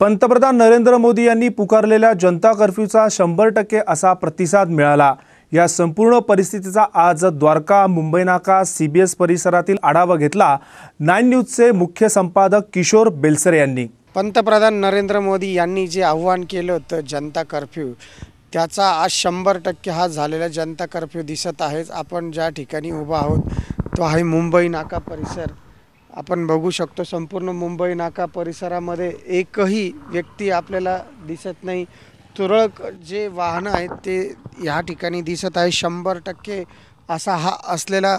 पंतप्रधान नरेंद्र मोदी यांनी पुकारलेल्या जनता कर्फ्यूचा शंभर टक्के असा प्रतिसाद मिळाला. या संपूर्ण परिस्थितीचा आज द्वारका मुंबई नाका सी बी एस परिसरातील आढावा घेतला. नाईन न्यूजचे मुख्य संपादक किशोर बेलसरे यांनी. पंतप्रधान नरेंद्र मोदी यांनी जे आव्हान केलं होतं जनता कर्फ्यू त्याचा आज शंभर टक्के हा झालेला जनता कर्फ्यू दिसत आहेच. आपण ज्या ठिकाणी उभा आहोत तो आहे मुंबई नाका परिसर. आपण बघू शकतो संपूर्ण मुंबई नाका परिसरामध्ये एकही व्यक्ती आपल्याला दिसत नाही. तुरळक जे वाहनं आहेत ते ह्या ठिकाणी दिसत आहे. शंभर टक्के असा हा असलेला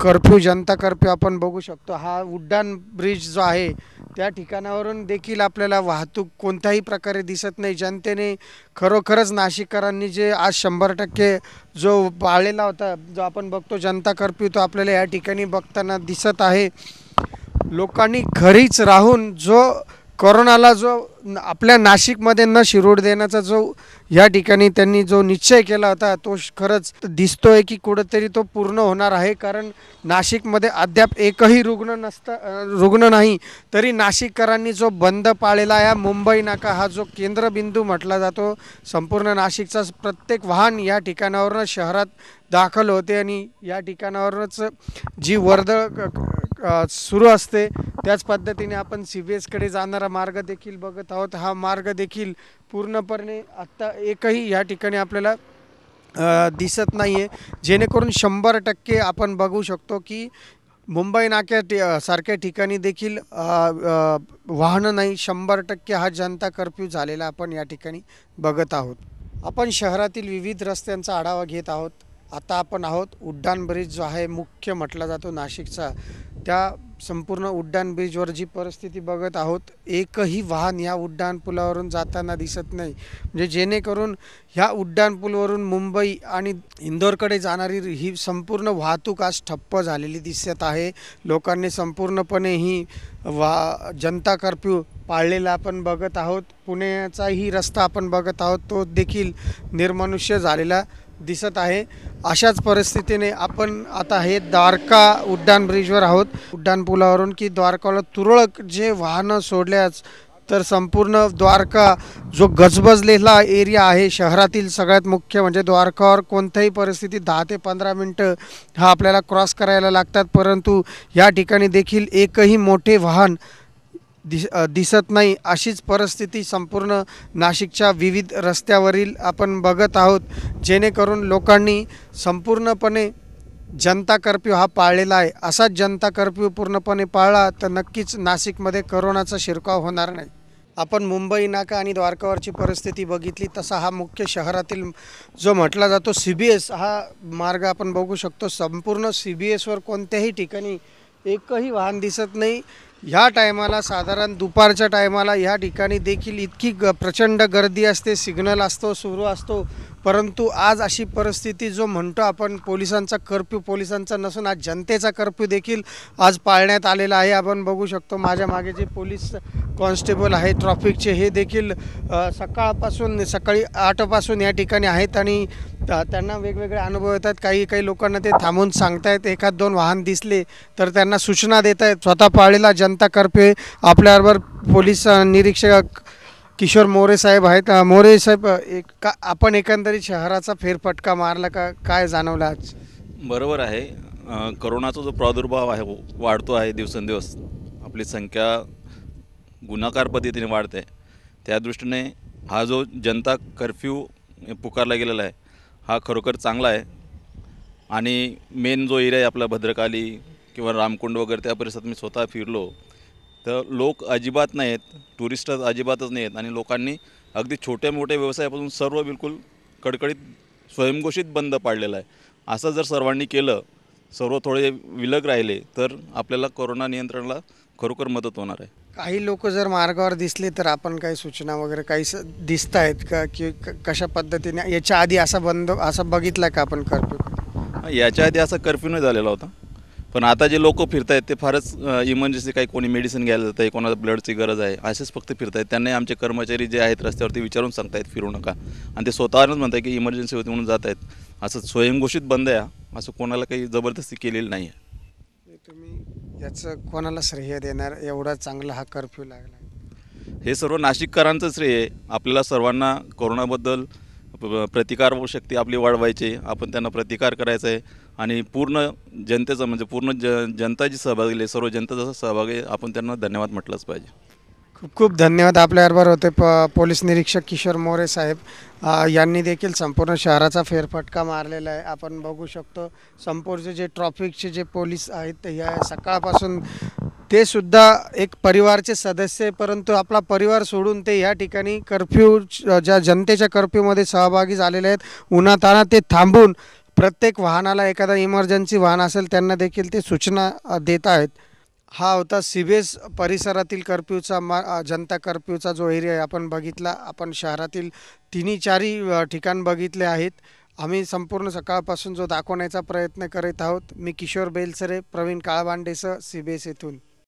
कर्फ्यू जनता कर्फ्यू आपण बघू शकतो. हा उड्डाण ब्रिज जो आहे त्या ठिकाणावरून देखील आपल्याला वाहतूक कोणत्याही प्रकारे दिसत नाही. जनतेने खरोखरच नाशिककरांनी जे आज शंभर टक्के जो पाळलेला होता जो आपण बघतो जनता कर्फ्यू तो आपल्याला या ठिकाणी बघताना दिसत आहे. लोकांनी घरीच राहून जो कोरोनाला जो आपल्या नाशिकमध्ये न शिरोड देण्याचा जो या ठिकाणी त्यांनी जो निश्चय केला होता तो खरंच दिसतोय की कुठंतरी तो पूर्ण होणार आहे. कारण नाशिकमध्ये अद्याप एकही रुग्ण नसता रुग्ण नाही तरी नाशिककरांनी जो बंद पाळलेला या मुंबई नाका हा जो केंद्रबिंदू म्हटला जातो संपूर्ण नाशिकचा प्रत्येक वाहन या ठिकाणावरनं शहरात दाखल होते आणि या ठिकाणावरच जी वर्दळ सुरू असते. त्याच पद्धतीने आपण सी बी एसकडे जाणारा मार्ग देखील बघत आहोत. हा मार्ग देखील पूर्णपणे आत्ता एकही या ठिकाणी आपल्याला दिसत नाही आहे जेणेकरून शंभर टक्के आपण बघू शकतो की मुंबई नाक्या टी सारख्या ठिकाणी देखील वाहनं नाही. शंभर टक्के हा जनता कर्फ्यू झालेला आपण या ठिकाणी बघत आहोत. आपण शहरातील विविध रस्त्यांचा आढावा घेत आहोत. आता आपण आहोत उड्डाण ब्रिज जो आहे मुख्य म्हटला जातो नाशिकचा. त्या संपूर्ण उड्डाण ब्रिजवर जी परिस्थिती बघत आहोत एकही वाहन या उड्डाण पुलावरून जाताना दिसत नाही. म्हणजे जेणेकरून ह्या उड्डाणपूलवरून मुंबई आणि इंदोरकडे जाणारी ही संपूर्ण वाहतूक आज ठप्प झालेली दिसत आहे. लोकांनी संपूर्णपणे ही वा जनता कर्फ्यू पाळलेला आपण बघत आहोत. पुण्याचाही रस्ता आपण बघत आहोत तो देखील निर्मनुष्य झालेला. दिसत आहे. अशाच परिस्थितीने आपण आता हे द्वारका उड्डाण ब्रिजवर आहोत. उड्डाण पुलावरून की द्वारकाला तुरळक जे वाहनं सोडल्याच तर संपूर्ण द्वारका जो गजबजलेला एरिया आहे शहरातील सगळ्यात मुख्य म्हणजे द्वारकावर कोणत्याही परिस्थितीत दहा ते पंधरा मिनटं हा आपल्याला क्रॉस करायला लागतात. परंतु या ठिकाणी देखील एकही मोठे वाहन दिस दिसत नाही. अशीच परिस्थिती संपूर्ण नाशिकच्या विविध रस्त्यावरील आपण बघत आहोत. जेणेकरून लोकांनी संपूर्णपणे जनता कर्फ्यू हा पाळलेला आहे. असाच जनता कर्फ्यू पूर्णपणे पाळला तर नक्कीच नाशिकमध्ये करोनाचा शिरकाव होणार नाही. आपण मुंबई नाका आणि द्वारकावरची परिस्थिती बघितली तसा हा मुख्य शहरातील जो म्हटला जातो सी बी एस हा मार्ग आपण बघू शकतो. संपूर्ण सी बी एसवर कोणत्याही ठिकाणी एकही वाहन दिसत नाही. ह्या टायमाला साधारण दुपारच्या टायमाला ह्या ठिकाणी देखील इतकी ग प्रचंड गर्दी असते सिग्नल असतो सुरू असतो. परंतु आज अशी परिस्थिती जो म्हणतो आपण पोलिसांचा कर्फ्यू पोलिसांचा नसून आज जनतेचा कर्फ्यू देखील आज पाळण्यात आलेला आहे. आपण बघू शकतो माझ्या मागे जे पोलीस कॉन्स्टेबल आहे ट्रॉफिकचे हे देखील सकाळपासून सकाळी आठपासून या ठिकाणी आहेत आणि त्यांना वेगवेगळे अनुभव येतात. काही काही लोकांना ते थांबून सांगतायत एखाद दोन वाहन दिसले तर त्यांना सूचना देत आहेत स्वतः पाळलेला जन कर्फ्यू आहे. आपल्याबरोबर पोलीस निरीक्षक किशोर मोरे साहेब आहेत. मोरे साहेब एक का आपण एकंदरीत शहराचा फेरफटका मारला का? काय जाणवला आज? बरोबर आहे. करोनाचा जो प्रादुर्भाव आहे वाढतो आहे दिवसेंदिवस. आपली संख्या गुन्हाकार पद्धतीने वाढते. त्या दृष्टीने हा जो जनता कर्फ्यू पुकारला गेलेला आहे हा खरोखर चांगला आहे. आणि मेन जो एरिया आहे आपला भद्रकाली किंवा रामकुंड वगैरे त्या परिसरात मी स्वतः फिरलो तर लोक अजिबात नाही आहेत टुरिस्ट अजिबातच नाही आहेत आणि लोकांनी अगदी छोट्या मोठ्या व्यवसायापासून सर्व बिलकुल कडकडीत स्वयंघोषित बंद पाडलेला आहे. असं जर सर्वांनी केलं सर्व थोडे विलग राहिले तर आपल्याला कोरोना नियंत्रणाला खरोखर मदत होणार आहे. काही लोक जर मार्गावर दिसले तर आपण काही सूचना वगैरे काही स- दिसत आहेत का? की क- कशा पद्धतीने? याच्या आधी असा बंद असा बघितला का आपण कर्फ्यू याच्या आधी असा कर्फ्यू नाही झालेला होता. पण आता जे लोक फिरत आहेत ते फारच इमर्जन्सी काही कोणी मेडिसिन घ्यायला जात आहे कोणाला ब्लडची गरज आहे असेच फक्त फिरत आहेत त्यांना आमचे कर्मचारी जे आहेत रस्त्यावरती विचारून सांगतायत फिरू नका. आणि ते स्वतःवरच म्हणत आहे की इमर्जन्सी होती म्हणून जात आहेत असं स्वयंघोषित बंद आहे. असं कोणाला काही जबरदस्ती केलेली नाही आहे. तुम्ही याचं कोणाला श्रेय देणार? एवढा चांगला हा कर्फ्यू लागला. हे सर्व नाशिककरांचं श्रेय आहे. आपल्याला सर्वांना कोरोनाबद्दल प्रतिकार शक्ती आपली वाढवायची. आपण त्यांना प्रतिकार करायचा आहे. आणि पूर्ण जनतेचं म्हणजे पूर्ण ज जनता जी सहभागी आहे सर्व जनतेचा जसं सहभागी आहे आपण त्यांना धन्यवाद म्हटलंच पाहिजे. खूप खूप धन्यवाद आपल्याबरोबर होते प पोलीस निरीक्षक किशोर मोरे साहेब. अ, यांनी देखील संपूर्ण शहराचा फेरफटका मारलेला आहे. आपण बघू शकतो संपूर्ण जे ट्रॉफिकचे जे पोलीस आहेत ते या सकाळपासून ते सुद्धा एक परिवारचे सदस्य आहे परंतु आपला परिवार सोडून ते या ठिकाणी कर्फ्यू ज्या जनतेच्या कर्फ्यूमध्ये सहभागी झालेले आहेत उन्हातान्हात ते थांबून प्रत्येक वाहनाला एखादा इमर्जन्सी वाहन असेल त्यांना देखील ते सूचना देत आहेत. हा होता सिबेस परिसरातील कर्फ्यूचा मा जनता कर्फ्यूचा जो एरिया आहे आपण बघितला. आपण शहरातील तिन्ही चारही ठिकाण बघितले आहेत. आम्ही संपूर्ण सकाळपासून जो दाखवण्याचा प्रयत्न करीत आहोत मी किशोर बेलसरे प्रवीण काळबांडेसह एस येथून.